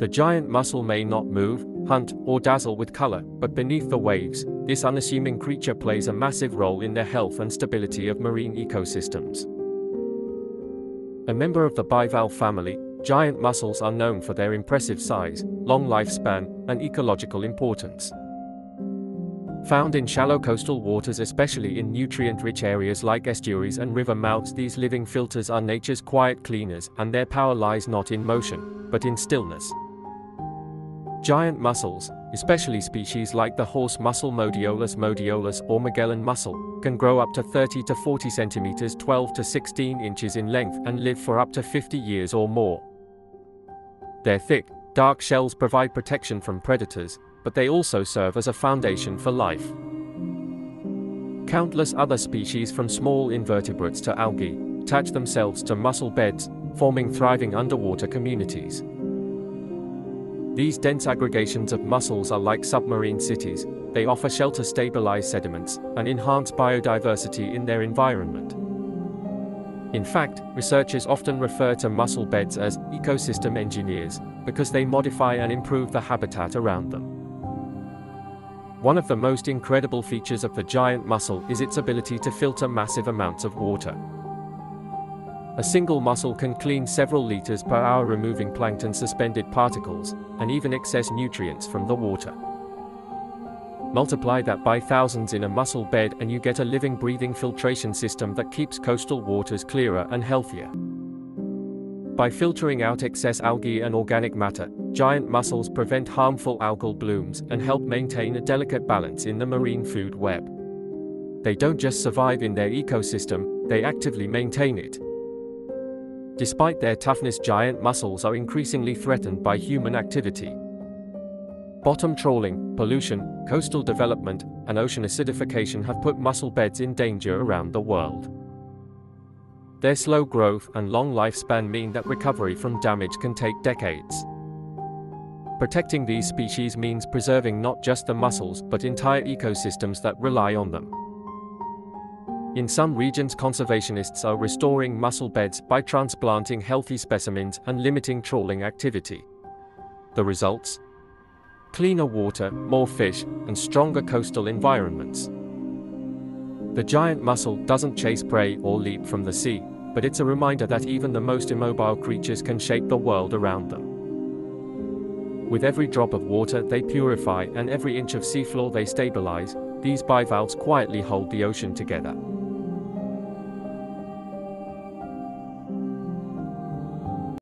The giant mussel may not move, hunt, or dazzle with color, but beneath the waves, this unassuming creature plays a massive role in the health and stability of marine ecosystems. A member of the bivalve family, giant mussels are known for their impressive size, long lifespan, and ecological importance. Found in shallow coastal waters especially in nutrient-rich areas like estuaries and river mouths these living filters are nature's quiet cleaners and their power lies not in motion, but in stillness. Giant mussels, especially species like the horse mussel Modiolus modiolus or Magellan mussel, can grow up to 30 to 40 centimeters 12 to 16 inches in length and live for up to 50 years or more. Their thick, dark shells provide protection from predators, but they also serve as a foundation for life. Countless other species from small invertebrates to algae attach themselves to mussel beds, forming thriving underwater communities. These dense aggregations of mussels are like submarine cities, they offer shelter stabilize sediments and enhance biodiversity in their environment. In fact, researchers often refer to mussel beds as ecosystem engineers because they modify and improve the habitat around them. One of the most incredible features of the giant mussel is its ability to filter massive amounts of water. A single mussel can clean several liters per hour removing plankton suspended particles, and even excess nutrients from the water. Multiply that by thousands in a mussel bed and you get a living breathing filtration system that keeps coastal waters clearer and healthier. By filtering out excess algae and organic matter, giant mussels prevent harmful algal blooms and help maintain a delicate balance in the marine food web. They don't just survive in their ecosystem, they actively maintain it. Despite their toughness giant mussels are increasingly threatened by human activity. Bottom trawling, pollution, coastal development, and ocean acidification have put mussel beds in danger around the world. Their slow growth and long lifespan mean that recovery from damage can take decades. Protecting these species means preserving not just the mussels but entire ecosystems that rely on them. In some regions conservationists are restoring mussel beds by transplanting healthy specimens and limiting trawling activity. The results? Cleaner water, more fish, and stronger coastal environments. The giant mussel doesn't chase prey or leap from the sea, but it's a reminder that even the most immobile creatures can shape the world around them. With every drop of water they purify and every inch of seafloor they stabilize, these bivalves quietly hold the ocean together.